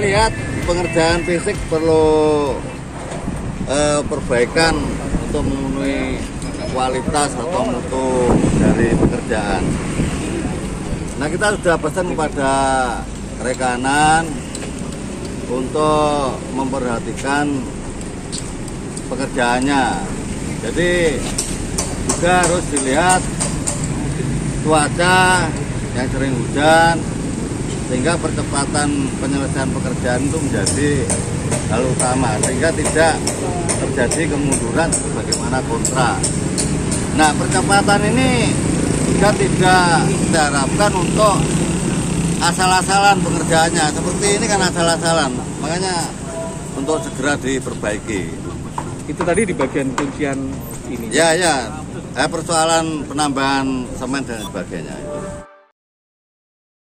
lihat pengerjaan fisik perlu eh, perbaikan untuk memenuhi kualitas atau mutu dari pekerjaan. Nah kita sudah pesan kepada rekanan untuk memperhatikan pekerjaannya. Jadi juga harus dilihat cuaca yang sering hujan sehingga percepatan penyelesaian pekerjaan itu menjadi hal utama sehingga tidak terjadi kemunduran sebagaimana kontrak. Nah percepatan ini juga tidak diharapkan untuk asal-asalan pengerjaannya seperti ini kan asal-asalan makanya untuk segera diperbaiki Itu tadi di bagian kuncian ini. ya ya eh, persoalan penambahan semen dan sebagainya